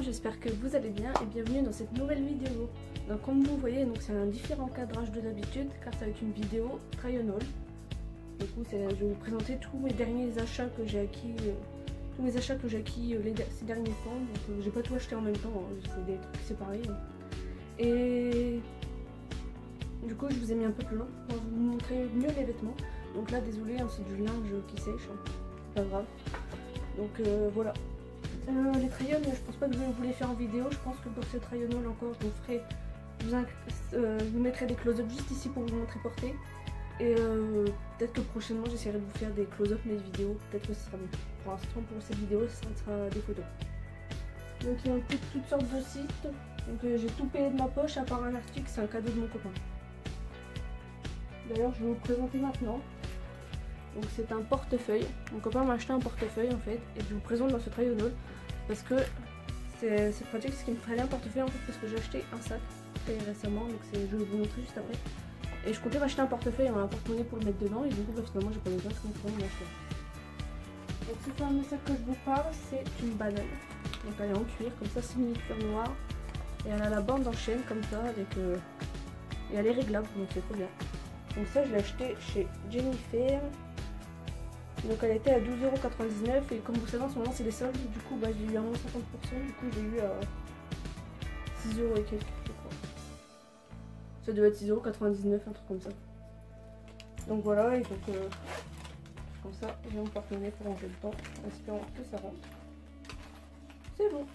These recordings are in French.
j'espère que vous allez bien et bienvenue dans cette nouvelle vidéo. Donc comme vous voyez, c'est un différent cadrage de d'habitude car ça va être une vidéo try all. Du coup, je vais vous présenter tous mes derniers achats que j'ai acquis, euh, tous mes achats que j'ai acquis euh, ces derniers temps. Donc euh, j'ai pas tout acheté en même temps, hein, c'est des trucs séparés. Hein. Et du coup, je vous ai mis un peu plus loin pour vous montrer mieux les vêtements. Donc là, désolé, hein, c'est du linge qui sèche, pas grave. Donc voilà, euh, les crayons, je pense pas que je vais vous les faire en vidéo. Je pense que pour ce crayons encore, je vous ferai, euh, vous mettrai des close-up juste ici pour vous montrer porter. Et euh, peut-être que prochainement, j'essaierai de vous faire des close-up mes vidéos. Peut-être que ce sera mieux. Pour l'instant, pour cette vidéo, ce sera des photos. Donc il y a toutes sortes de sites. Donc j'ai tout payé de ma poche à part un article, c'est un cadeau de mon copain. D'ailleurs, je vais vous présenter maintenant. Donc c'est un portefeuille. Mon copain m'a acheté un portefeuille en fait et je vous présente dans ce try parce que c'est ce qui me fallait un portefeuille en fait parce que j'ai acheté un sac très récemment donc je vais vous montrer juste après. Et je comptais m'acheter un portefeuille en un porte-monnaie pour le mettre dedans et du coup bah, finalement j'ai pas besoin qu'on pourrait m'acheter. Donc ce fameux sac que je vous parle c'est une banane. Donc elle est en cuir comme ça signature noire et elle a la bande en chaîne comme ça avec euh, et elle est réglable donc c'est trop bien. Donc ça je l'ai acheté chez Jennifer donc elle était à 12,99€ et comme vous savez en ce moment c'est les soldes, du coup bah, j'ai eu à moins 50%, du coup j'ai eu à 6€ et quelques je crois. Ça devait être 6,99€, un truc comme ça. Donc voilà, et donc euh, comme ça j'ai mon porte-monnaie pour ranger le temps, en espérant que ça rentre. C'est bon.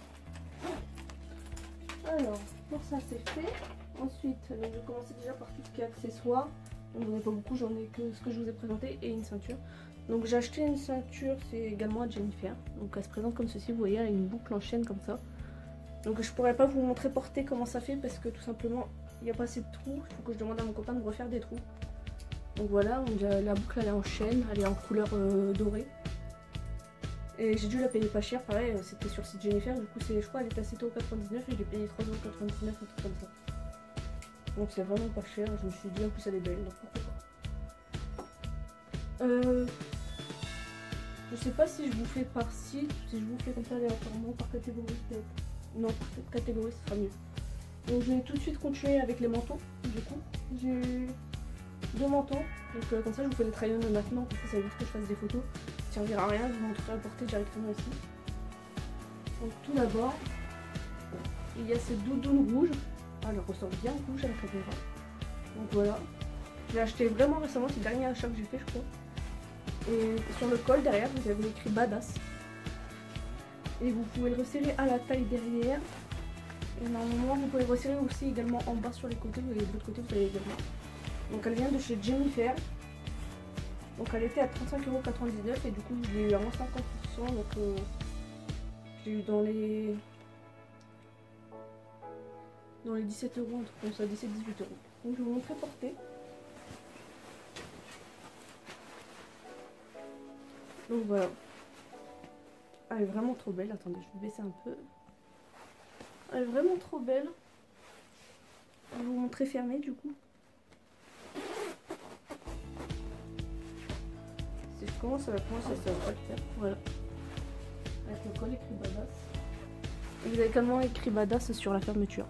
Alors, pour ça c'est fait. Ensuite, je vais commencer déjà par tout ce qui est accessoires. Donc j'en ai pas beaucoup, j'en ai que ce que je vous ai présenté et une ceinture. Donc j'ai acheté une ceinture, c'est également à Jennifer. Donc elle se présente comme ceci, vous voyez, elle a une boucle en chaîne comme ça. Donc je pourrais pas vous montrer porter comment ça fait parce que tout simplement il n'y a pas assez de trous. Il faut que je demande à mon copain de refaire des trous. Donc voilà, la boucle elle est en chaîne, elle est en couleur euh, dorée. Et j'ai dû la payer pas cher, pareil, euh, c'était sur site Jennifer, du coup je crois elle est à 7,99€ et j'ai payé 3,99€, un truc comme ça. Donc c'est vraiment pas cher, je me suis dit en plus elle est belle, donc pourquoi pas. Euh, je sais pas si je vous fais par site, si je vous fais comme ça aléatoirement par catégorie peut-être. Non, par catégorie ce sera mieux. Donc je vais tout de suite continuer avec les manteaux. Du coup, j'ai deux manteaux. Donc euh, comme ça je vous fais les traillones maintenant, parce que ça évite que je fasse des photos. Ça servira à rien, je vous montrerai à porter directement ici. Donc tout d'abord, il y a cette doudoune rouge. Ah, elle ressort bien rouge à la caméra. Donc voilà. Je l'ai acheté vraiment récemment, c'est le dernier achat que j'ai fait je crois. Et sur le col derrière, vous avez écrit badass. Et vous pouvez le resserrer à la taille derrière. Et normalement, vous pouvez le resserrer aussi également en bas sur les côtés. Vous avez de l'autre côté, vous avez également. Donc elle vient de chez Jennifer. Donc elle était à 35,99€ et du coup je l'ai eu à moins 50%. Donc euh, j'ai eu dans les dans les 17 euros, entre comme ça, 17-18 euros. Donc je vais vous montrer porter. Donc voilà. Elle est vraiment trop belle. Attendez, je vais baisser un peu. Elle est vraiment trop belle. Je vais vous montrer fermée du coup. Si je commence à la commencer, ça va pas le faire. Voilà. Avec le col écrit badass. Et vous avez également écrit badass sur la fermeture.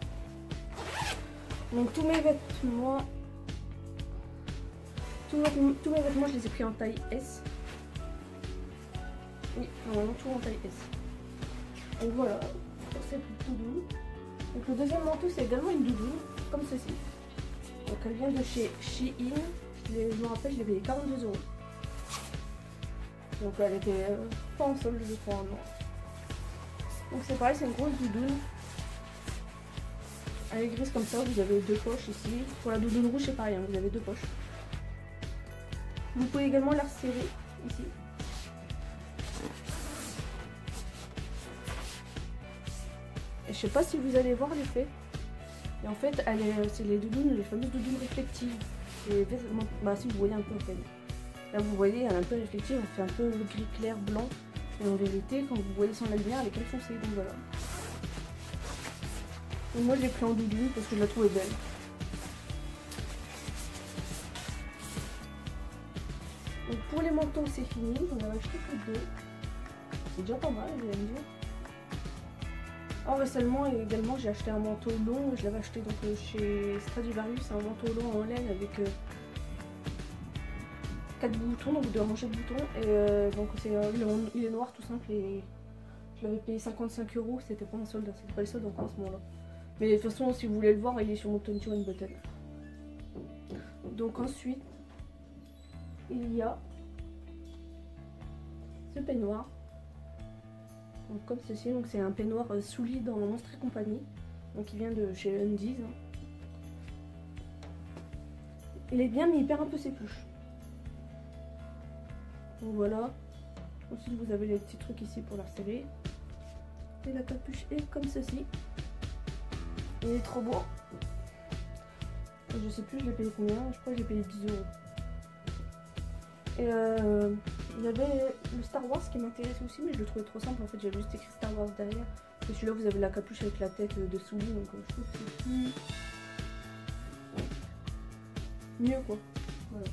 Donc tous mes vêtements. tous mes vêtements, je les ai pris en taille S. Oui, normalement tout en taille S. Donc voilà, pour cette doudoune. Donc le deuxième manteau c'est également une doudoune, comme ceci. Donc elle vient de chez Shein. Je, me rappelle, je l'ai payé 42 euros. Donc elle était euh, pas en solde, je crois, non. Donc c'est pareil, c'est une grosse doudoune. Elle est grise comme ça, vous avez deux poches ici. Pour la doudoune rouge, c'est pareil, hein, vous avez deux poches. Vous pouvez également la resserrer ici. Sais pas si vous allez voir l'effet. Et en fait, c'est les doudounes, les fameuses doudounes réflectives. Et, bah si vous voyez un peu en fait. Là vous voyez, elle est un peu réflective, on fait un peu gris clair blanc. Et en vérité, quand vous voyez sans la lumière, elle est très foncée. Donc voilà. Donc moi je l'ai pris en doudoune parce que je la trouvais belle. Donc pour les manteaux c'est fini, on a acheté que deux. C'est déjà pas mal, vous me dire. Oh récemment également j'ai acheté un manteau long, je l'avais acheté donc euh, chez Stradivarius, un manteau long en laine avec 4 boutons, donc de rangées de boutons. Et donc c'est il, est noir tout simple et je l'avais payé 55 euros, c'était pas un solde, c'était pas le solde en ce moment là. Mais de toute façon si vous voulez le voir il est sur mon 21 Button. Donc ensuite il y a ce peignoir. Donc, comme ceci, donc c'est un peignoir euh, souli dans Monstre et compagnie. Donc il vient de chez Undies. Hein. Il est bien mais il perd un peu ses pluches. Donc voilà. Ensuite vous avez les petits trucs ici pour la serrer. Et la capuche est comme ceci. Il est trop beau. Je sais plus je l'ai payé combien, je crois que j'ai payé 10 euros. Et euh, il y avait le Star Wars qui m'intéressait aussi, mais je le trouvais trop simple. En fait, j'avais juste écrit Star Wars derrière. Et celui-là, vous avez la capuche avec la tête de souris, donc euh, je trouve que c'est plus... mieux quoi. Voilà.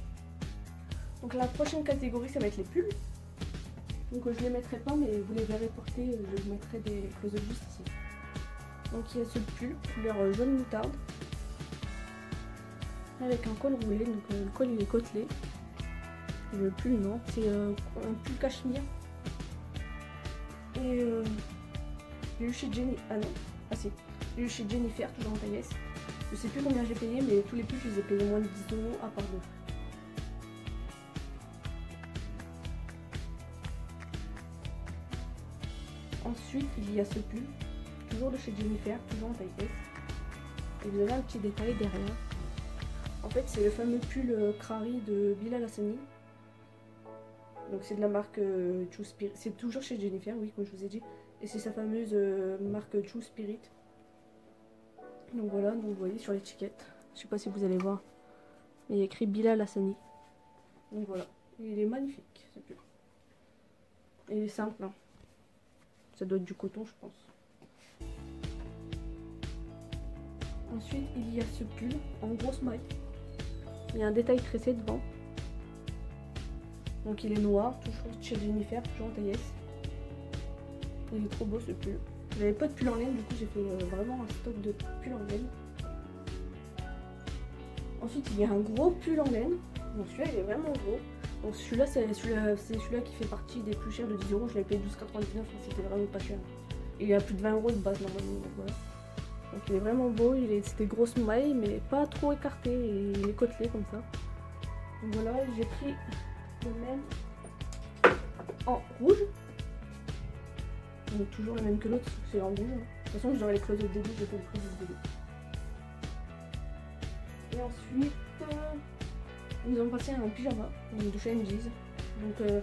Donc la prochaine catégorie, ça va être les pulls. Donc euh, je les mettrai pas, mais vous les verrez porter. Je vous mettrai des close juste ici. Donc il y a ce pull, couleur jaune moutarde. Avec un col roulé, donc le col il est côtelé. Le pull, non, c'est euh, un pull cachemire. Et euh, j'ai eu chez Jenny. Ah non, ah si. J'ai chez Jennifer, toujours en taille. Je sais plus combien j'ai payé, mais tous les pulls, je les ai payés moins de 10 euros à part deux. Ensuite, il y a ce pull, toujours de chez Jennifer, toujours en taille S. Et vous avez un petit détail derrière. En fait, c'est le fameux pull euh, Crary de Bilal Hassani. Donc c'est de la marque euh, True Spirit. C'est toujours chez Jennifer, oui, comme je vous ai dit. Et c'est sa fameuse euh, marque True Spirit. Donc voilà, vous voyez sur l'étiquette. Je sais pas si vous allez voir. Mais il y a écrit Bilal Hassani. Donc voilà. il est magnifique, pur. Et il est simple. Hein. Ça doit être du coton, je pense. Ensuite, il y a ce pull en grosse maille. Il y a un détail tressé devant. Donc il est noir, toujours chez Jennifer, toujours en taille Il est trop beau ce pull. J'avais pas de pull en laine, du coup j'ai fait euh, vraiment un stock de pull en laine. Ensuite il y a un gros pull en laine. Donc celui-là il est vraiment gros. Donc celui-là c'est celui-là qui fait partie des plus chers de 10 euros. Je l'ai payé 12,99, c'était vraiment pas cher. Il y a plus de 20 euros de base normalement. Donc, donc il est vraiment beau, il est c'était grosse maille mais pas trop écarté il est côtelé comme ça. Donc voilà, j'ai pris le même en rouge. Donc toujours le même que l'autre, c'est en rouge. De toute façon, j'aurai les close au début, je fais le close au début. Et ensuite, euh, nous avons passé un pyjama, de chez MG's. Donc euh,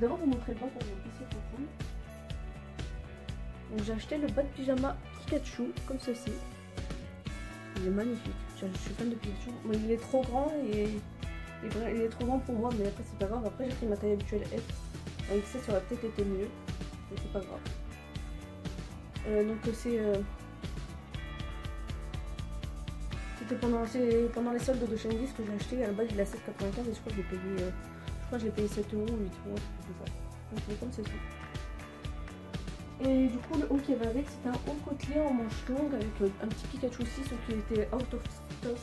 d'abord vous montrer le bas pour que vous puissiez comprendre. Donc j'ai acheté le bas de pyjama Pikachu comme ceci. Il est magnifique. Je suis fan de Pikachu. il est trop grand et il est trop grand pour moi, mais après c'est pas grave. Après j'ai pris ma taille habituelle S. Avec ça, ça aurait peut-être été mieux. Mais c'est pas grave. Euh, donc c'est... Euh, c'était pendant, les soldes de Shendis que j'ai acheté. À la base il à 7,95 et je crois que j'ai payé... Euh, je crois que je l'ai payé 7 euros ou 8 euros. C'est comme ceci. Et du coup le haut qui avait avec c'était un haut côtelé en manche longue avec un petit Pikachu aussi sauf qu'il était out of stock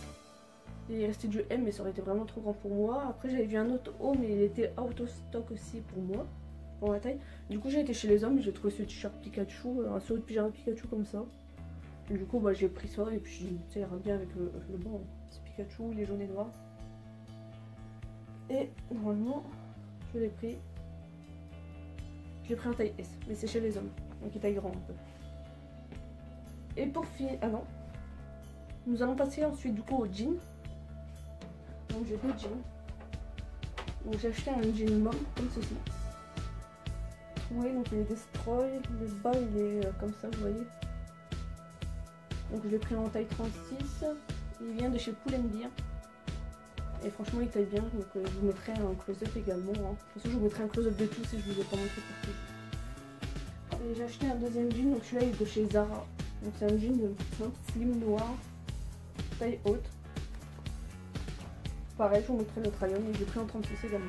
il restait du M, mais ça aurait été vraiment trop grand pour moi. Après, j'avais vu un autre haut, mais il était out of stock aussi pour moi, pour ma taille. Du coup, j'ai été chez les hommes, j'ai trouvé ce t-shirt Pikachu, un saut de pyjama Pikachu comme ça. du coup, bah, j'ai pris ça, et puis ça ira bien avec le, le bon. C'est Pikachu, il est jaune et noir. Et normalement, je l'ai pris. J'ai pris un taille S, mais c'est chez les hommes, donc il taille grand un peu. Et pour finir, ah non, nous allons passer ensuite du coup au jean. Donc j'ai deux jeans. Donc j'ai acheté un jean mom comme ceci. Oui, donc il est destroy. Le bas il est euh, comme ça, vous voyez. Donc je l'ai pris en taille 36. Il vient de chez Pull Beer. Et franchement il taille bien. Donc euh, je vous mettrai un close-up également. Hein. De toute façon je vous mettrai un close-up de tout si je vous ai pas montré partout. Et j'ai acheté un deuxième jean. Donc celui-là il est de chez Zara. Donc c'est un jean slim noir. Taille haute. Pareil, je vous le rayon et j'ai pris en 36 également.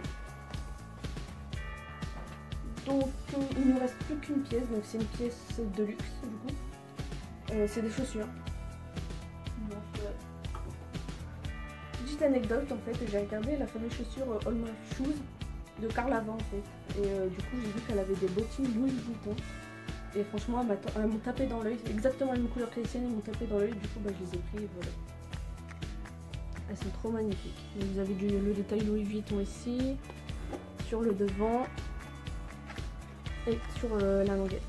Donc euh, il ne reste plus qu'une pièce, donc c'est une pièce de luxe du coup. Euh, c'est des chaussures. Petite anecdote en fait, j'ai regardé la fameuse chaussure All My Shoes de Carl Avant en fait. Et du coup j'ai vu qu'elle avait des bottines Louis Vuitton. Et franchement, elles m'ont tapé dans l'œil. Exactement la même couleur que les siennes, elles m'ont tapé dans l'œil. Du coup, bah, je les ai pris et voilà. Elles sont trop magnifiques. vous avez le détail Louis Vuitton ici, sur le devant et sur euh, la languette.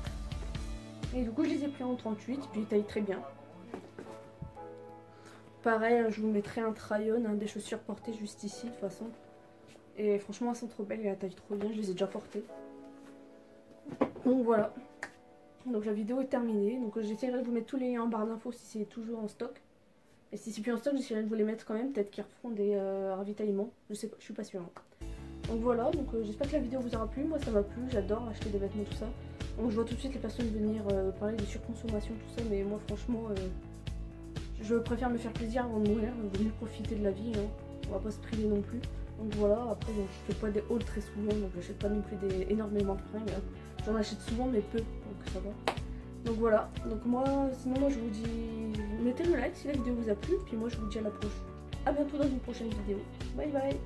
Et du coup, je les ai pris en 38, puis ils taillent très bien. Pareil, je vous mettrai un try-on, des chaussures portées juste ici de toute façon. Et franchement, elles sont trop belles, elles taillent trop bien, je les ai déjà portées. Donc voilà. Donc la vidéo est terminée. Donc j'essaierai de vous mettre tous les liens en barre d'infos si c'est toujours en stock. Et si c'est plus en stock, j'essaierai de vous les mettre quand même. Peut-être qu'ils referont des euh, ravitaillements. Je sais pas, je suis pas sûre. Donc voilà, donc euh, j'espère que la vidéo vous aura plu. Moi ça m'a plu, j'adore acheter des vêtements, tout ça. Donc je vois tout de suite les personnes venir euh, parler de surconsommation, tout ça. Mais moi franchement, je préfère me faire plaisir avant de mourir. Je veux mieux profiter de la vie. Hein. On va pas se priver non plus. Donc voilà, après je fais pas des hauls très souvent, donc j'achète pas non plus des, énormément de fringues. Hein. J'en achète souvent mais peu, donc ça va. Donc voilà, donc moi, sinon moi je vous dis, mettez le like si la vidéo vous a plu, puis moi je vous dis à la prochaine. A bientôt dans une prochaine vidéo. Bye bye